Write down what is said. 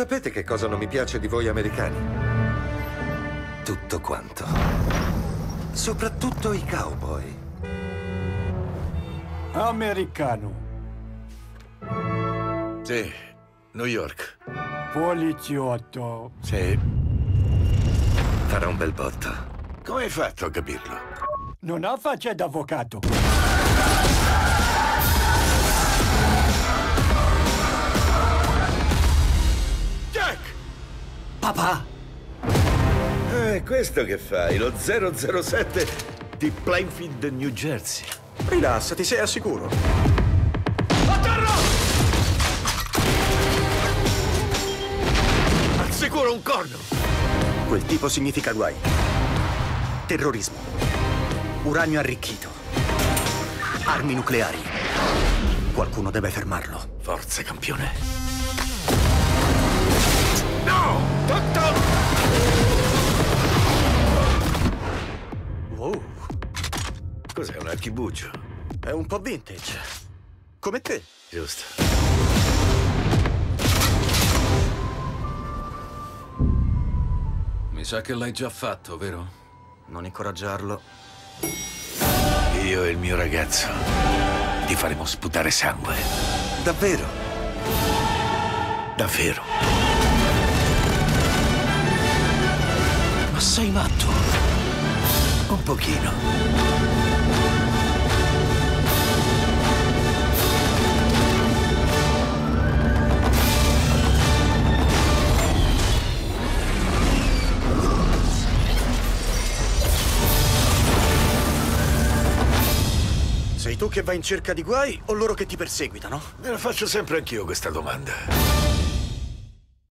Sapete che cosa non mi piace di voi americani? Tutto quanto. Soprattutto i cowboy. Americano. Sì, New York. Poliziotto. Sì. Farà un bel botto. Come hai fatto a capirlo? Non ha faccia d'avvocato. Papà! Eh, questo che fai? Lo 007 di Plainfield, New Jersey. Rilassati, sei al sicuro. Atterra! Al sicuro un corno! Quel tipo significa guai. Terrorismo. Uranio arricchito. Armi nucleari. Qualcuno deve fermarlo. Forza, campione. No! Wow, Cos'è un archibuccio? è un po' vintage. Come te. Giusto. Mi sa che l'hai già fatto, vero? Non incoraggiarlo. Io e il mio ragazzo ti faremo sputare sangue. Davvero? Davvero. Ma sei matto? Un pochino. Sei tu che vai in cerca di guai o loro che ti perseguitano? Me la faccio sempre anch'io questa domanda.